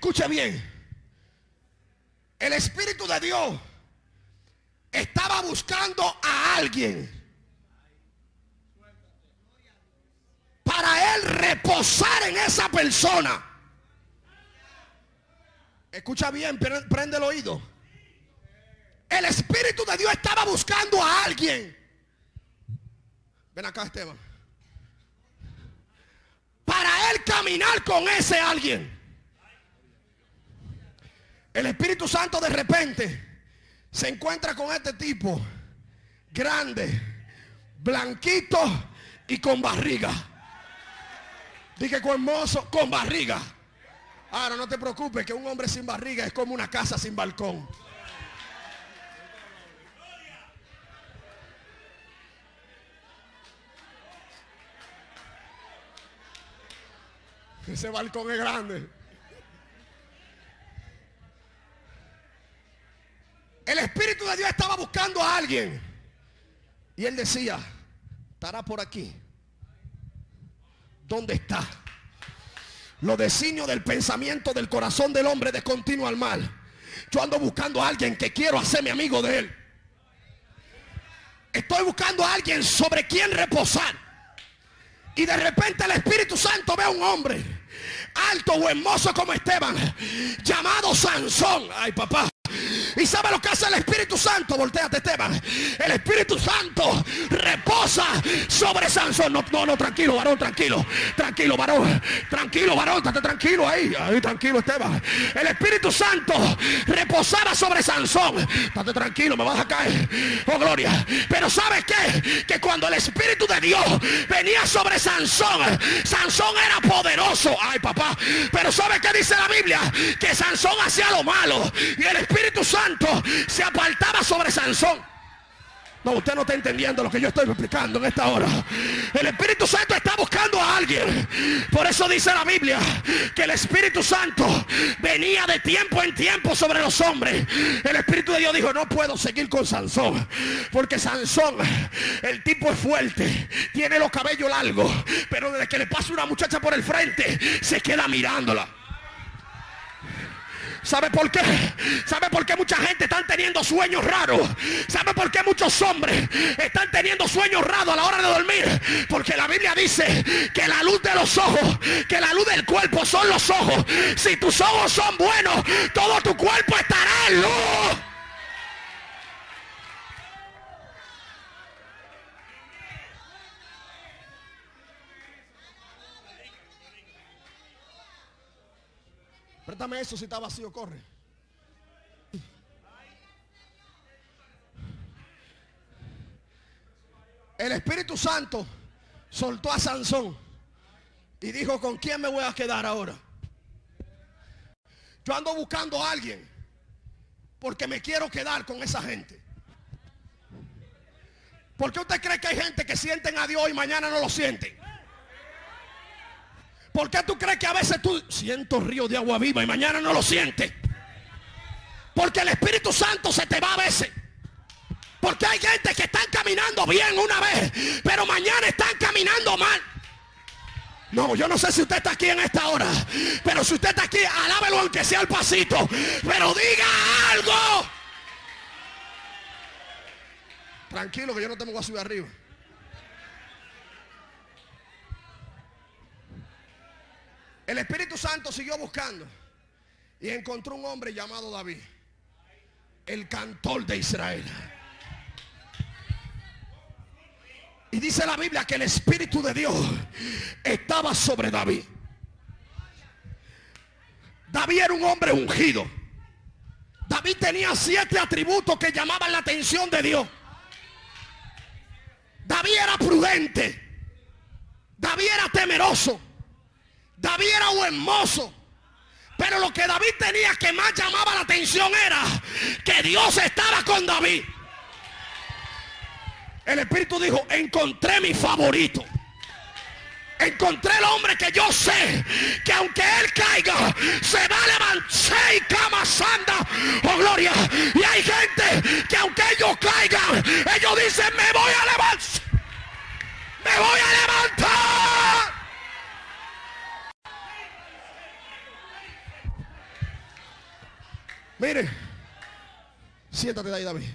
Escuche bien. El Espíritu de Dios estaba buscando a alguien para él reposar en esa persona. Escucha bien, prende el oído. El Espíritu de Dios estaba buscando a alguien. Ven acá, Esteban. Para él caminar con ese alguien. El Espíritu Santo de repente se encuentra con este tipo. Grande, blanquito y con barriga. Dije con hermoso, con barriga. Ahora no te preocupes que un hombre sin barriga es como una casa sin balcón. Ese balcón es grande. Buscando a alguien. Y él decía, estará por aquí. ¿Dónde está? Los designios del pensamiento del corazón del hombre de continuo al mal. Yo ando buscando a alguien que quiero hacerme amigo de él. Estoy buscando a alguien sobre quien reposar. Y de repente el Espíritu Santo ve a un hombre alto o hermoso como Esteban, llamado Sansón. Ay, papá. ¿Y sabe lo que hace el Espíritu Santo? Volteate, Esteban. El Espíritu Santo reposa sobre Sansón. No, no, no, tranquilo, varón, tranquilo. Tranquilo, varón. Tranquilo, varón. Estate tranquilo ahí. Ahí, tranquilo, Esteban. El Espíritu Santo reposaba sobre Sansón. Estate tranquilo, me vas a caer. Oh, gloria. Pero ¿sabes qué? Que cuando el Espíritu de Dios venía sobre Sansón, Sansón era poderoso. Ay, papá. Pero ¿sabe qué dice la Biblia? Que Sansón hacía lo malo. Y el Espíritu Santo se apartaba sobre Sansón. No, usted no está entendiendo lo que yo estoy explicando en esta hora. El Espíritu Santo está buscando a alguien. Por eso dice la Biblia que el Espíritu Santo venía de tiempo en tiempo sobre los hombres. El Espíritu de Dios dijo, no puedo seguir con Sansón. Porque Sansón, el tipo es fuerte, tiene los cabellos largos. Pero desde que le pasa una muchacha por el frente, se queda mirándola. ¿Sabe por qué? ¿Sabe por qué mucha gente está teniendo sueños raros? ¿Sabe por qué muchos hombres están teniendo sueños raros a la hora de dormir? Porque la Biblia dice que la luz de los ojos, que la luz del cuerpo son los ojos. Si tus ojos son buenos, todo tu cuerpo estará en luz. Préstame eso si está vacío, corre. El Espíritu Santo soltó a Sansón y dijo, ¿con quién me voy a quedar ahora? Yo ando buscando a alguien porque me quiero quedar con esa gente. ¿Por qué usted cree que hay gente que sienten a Dios y mañana no lo sienten? ¿Por qué tú crees que a veces tú siento río de agua viva y mañana no lo sientes? Porque el Espíritu Santo se te va a veces. Porque hay gente que están caminando bien una vez, pero mañana están caminando mal. No, yo no sé si usted está aquí en esta hora, pero si usted está aquí, alábelo aunque sea el pasito, pero diga algo. Tranquilo que yo no tengo a subir arriba. El Espíritu Santo siguió buscando y encontró un hombre llamado David, el cantor de Israel. Y dice la Biblia que el Espíritu de Dios estaba sobre David. David era un hombre ungido. David tenía siete atributos que llamaban la atención de Dios. David era prudente. David era temeroso. David era un hermoso. Pero lo que David tenía que más llamaba la atención era que Dios estaba con David. El Espíritu dijo, encontré mi favorito. Encontré el hombre que yo sé que aunque él caiga, se va a levantar y cama santa. Oh gloria. Y hay gente que aunque ellos caigan, ellos dicen, me voy a levantar. Me voy a levantar. Mire, siéntate de ahí, David.